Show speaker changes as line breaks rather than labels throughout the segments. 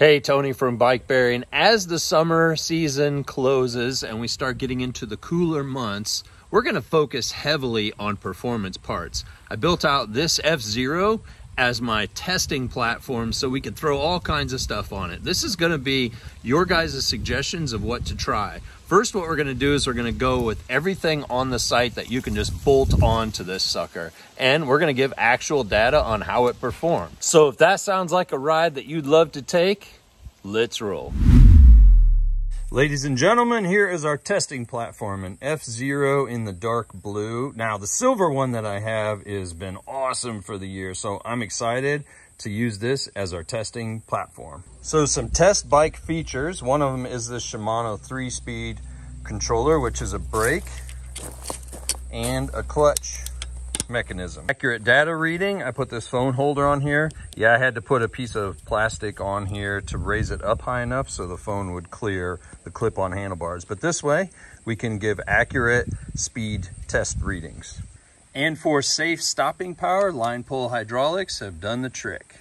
Hey, Tony from BikeBerry. As the summer season closes and we start getting into the cooler months, we're going to focus heavily on performance parts. I built out this F-Zero as my testing platform so we can throw all kinds of stuff on it. This is going to be your guys' suggestions of what to try. First, what we're going to do is we're going to go with everything on the site that you can just bolt on to this sucker. And we're going to give actual data on how it performed. So if that sounds like a ride that you'd love to take, let's roll. Ladies and gentlemen, here is our testing platform, an F-Zero in the dark blue. Now, the silver one that I have has been awesome for the year, so I'm excited to use this as our testing platform. So some test bike features. One of them is the Shimano three-speed controller, which is a brake and a clutch mechanism. Accurate data reading, I put this phone holder on here. Yeah, I had to put a piece of plastic on here to raise it up high enough so the phone would clear the clip-on handlebars. But this way, we can give accurate speed test readings. And for safe stopping power, line pull hydraulics have done the trick.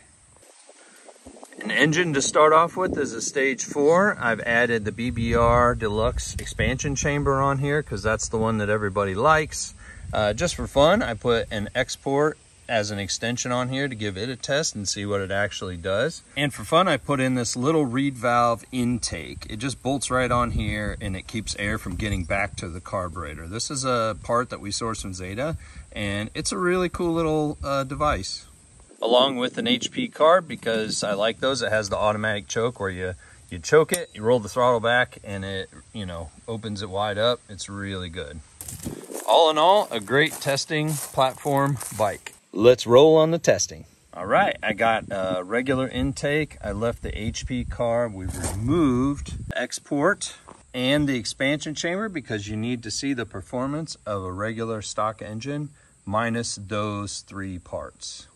An engine to start off with is a stage four. I've added the BBR Deluxe expansion chamber on here because that's the one that everybody likes. Uh, just for fun, I put an X-Port as an extension on here to give it a test and see what it actually does. And for fun, I put in this little reed valve intake. It just bolts right on here and it keeps air from getting back to the carburetor. This is a part that we source from Zeta and it's a really cool little uh, device. Along with an HP carb because I like those. It has the automatic choke where you you choke it, you roll the throttle back and it, you know, opens it wide up. It's really good all in all, a great testing platform bike. Let's roll on the testing. All right, I got a regular intake. I left the HP carb. We've removed X-Port and the expansion chamber because you need to see the performance of a regular stock engine minus those three parts.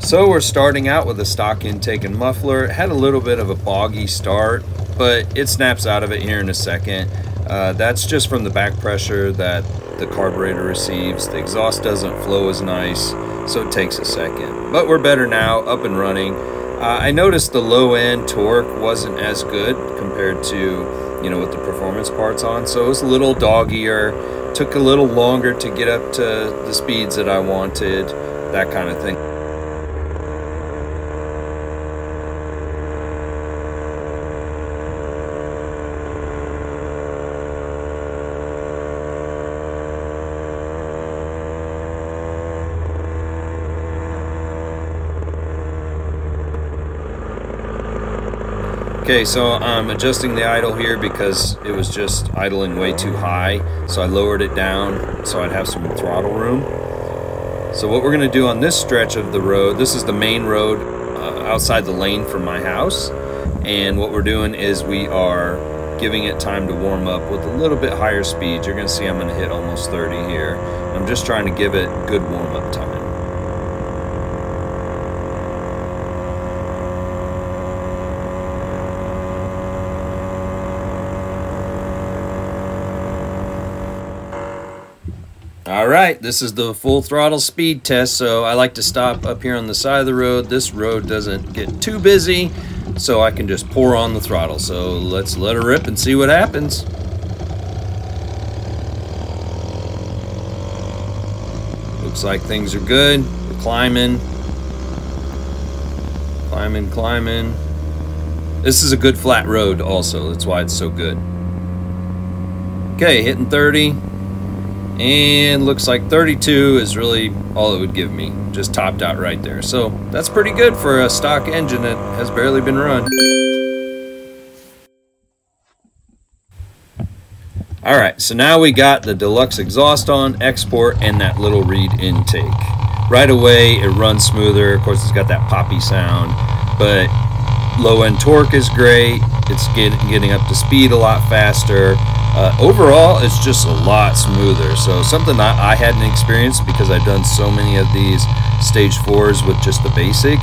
So we're starting out with a stock intake and muffler. It had a little bit of a boggy start, but it snaps out of it here in a second. Uh, that's just from the back pressure that the carburetor receives. The exhaust doesn't flow as nice, so it takes a second. But we're better now, up and running. Uh, I noticed the low end torque wasn't as good compared to, you know, with the performance parts on, so it was a little doggier. Took a little longer to get up to the speeds that I wanted, that kind of thing. Okay, so I'm adjusting the idle here because it was just idling way too high. So I lowered it down so I'd have some throttle room. So what we're gonna do on this stretch of the road, this is the main road uh, outside the lane from my house. And what we're doing is we are giving it time to warm up with a little bit higher speed. You're gonna see I'm gonna hit almost 30 here. I'm just trying to give it good warm up time. All right, this is the full throttle speed test. So I like to stop up here on the side of the road. This road doesn't get too busy, so I can just pour on the throttle. So let's let her rip and see what happens. Looks like things are good. We're climbing. Climbing, climbing. This is a good flat road also. That's why it's so good. Okay, hitting 30 and looks like 32 is really all it would give me. Just topped out right there. So that's pretty good for a stock engine that has barely been run. All right so now we got the deluxe exhaust on X-Port and that little reed intake. Right away it runs smoother. Of course it's got that poppy sound but low end torque is great. It's get, getting up to speed a lot faster uh, overall, it's just a lot smoother. So something that I hadn't experienced because I've done so many of these stage fours with just the basic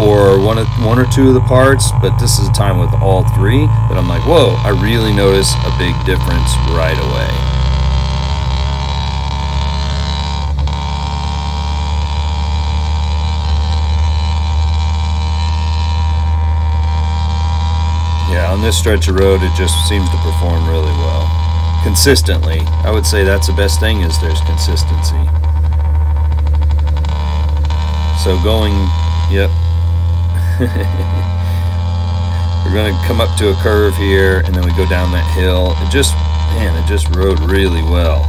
or one, of, one or two of the parts, but this is a time with all three that I'm like, whoa, I really notice a big difference right away. On this stretch of road, it just seems to perform really well. Consistently. I would say that's the best thing is there's consistency. So going, yep. We're going to come up to a curve here and then we go down that hill. It just, man, it just rode really well.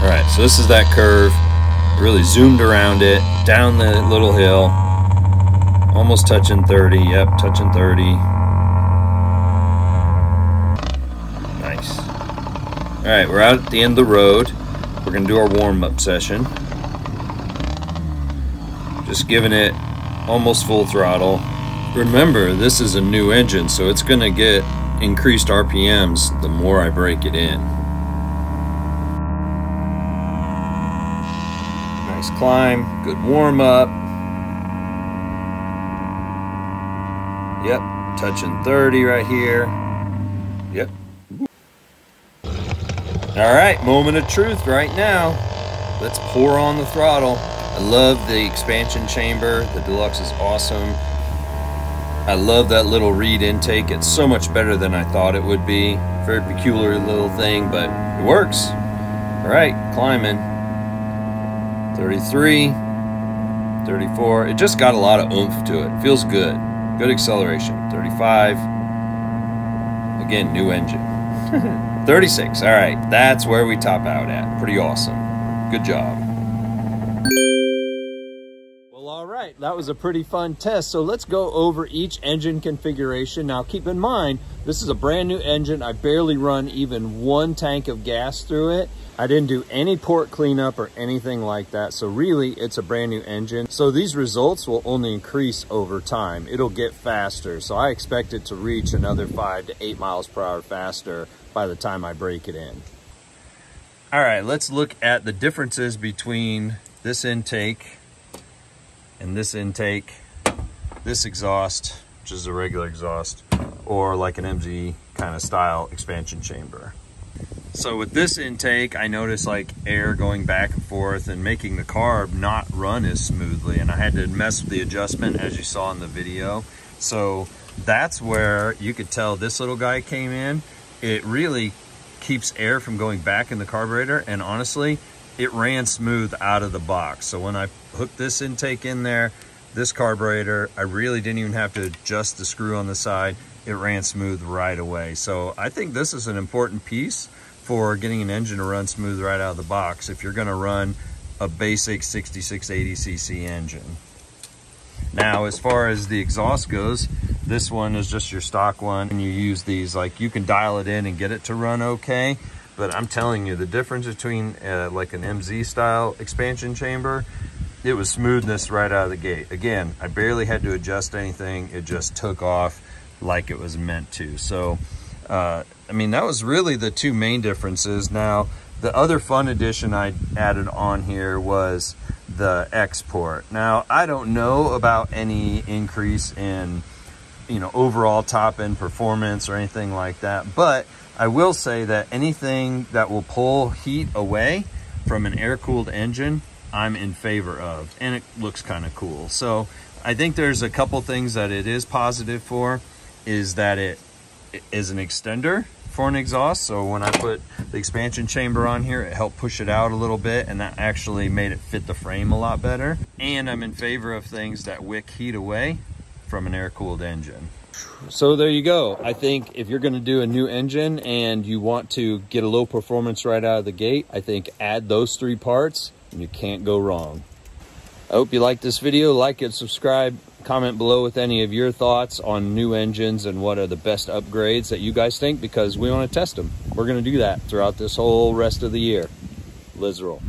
All right, so this is that curve. Really zoomed around it, down the little hill. Almost touching 30. Yep, touching 30. Nice. All right, we're out at the end of the road. We're going to do our warm-up session. Just giving it almost full throttle. Remember, this is a new engine, so it's going to get increased RPMs the more I break it in. Nice climb, good warm up. Yep, touching 30 right here. Yep. All right, moment of truth right now. Let's pour on the throttle. I love the expansion chamber. The Deluxe is awesome. I love that little reed intake. It's so much better than I thought it would be. Very peculiar little thing, but it works. All right, climbing. 33, 34. It just got a lot of oomph to it. Feels good. Good acceleration. 35. Again, new engine. 36. All right, that's where we top out at. Pretty awesome. Good job. Right, that was a pretty fun test. So let's go over each engine configuration. Now, keep in mind, this is a brand new engine. I barely run even one tank of gas through it. I didn't do any port cleanup or anything like that. So really, it's a brand new engine. So these results will only increase over time. It'll get faster. So I expect it to reach another five to eight miles per hour faster by the time I break it in. All right, let's look at the differences between this intake and this intake, this exhaust, which is a regular exhaust, or like an MZ kind of style expansion chamber. So with this intake, I noticed like air going back and forth and making the carb not run as smoothly. And I had to mess with the adjustment as you saw in the video. So that's where you could tell this little guy came in. It really keeps air from going back in the carburetor. And honestly, it ran smooth out of the box. So when I hooked this intake in there, this carburetor, I really didn't even have to adjust the screw on the side. It ran smooth right away. So I think this is an important piece for getting an engine to run smooth right out of the box if you're gonna run a basic 6680cc engine. Now, as far as the exhaust goes, this one is just your stock one and you use these, like you can dial it in and get it to run okay, but I'm telling you the difference between uh, like an MZ style expansion chamber, it was smoothness right out of the gate. Again, I barely had to adjust anything. It just took off like it was meant to. So, uh, I mean, that was really the two main differences. Now, the other fun addition I added on here was the X-Port. Now, I don't know about any increase in, you know, overall top end performance or anything like that, but I will say that anything that will pull heat away from an air-cooled engine, I'm in favor of, and it looks kind of cool. So I think there's a couple things that it is positive for, is that it is an extender for an exhaust. So when I put the expansion chamber on here, it helped push it out a little bit and that actually made it fit the frame a lot better. And I'm in favor of things that wick heat away from an air-cooled engine. So there you go. I think if you're going to do a new engine and you want to get a low performance right out of the gate, I think add those three parts and you can't go wrong. I hope you liked this video. Like it, subscribe, comment below with any of your thoughts on new engines and what are the best upgrades that you guys think because we want to test them. We're going to do that throughout this whole rest of the year. Literal.